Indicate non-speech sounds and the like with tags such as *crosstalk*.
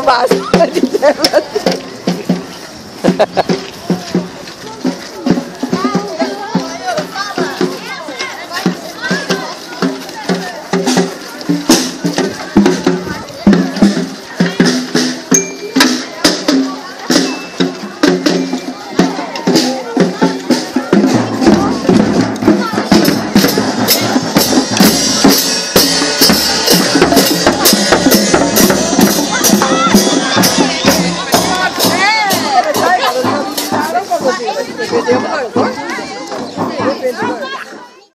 fumaça tá de *laughs*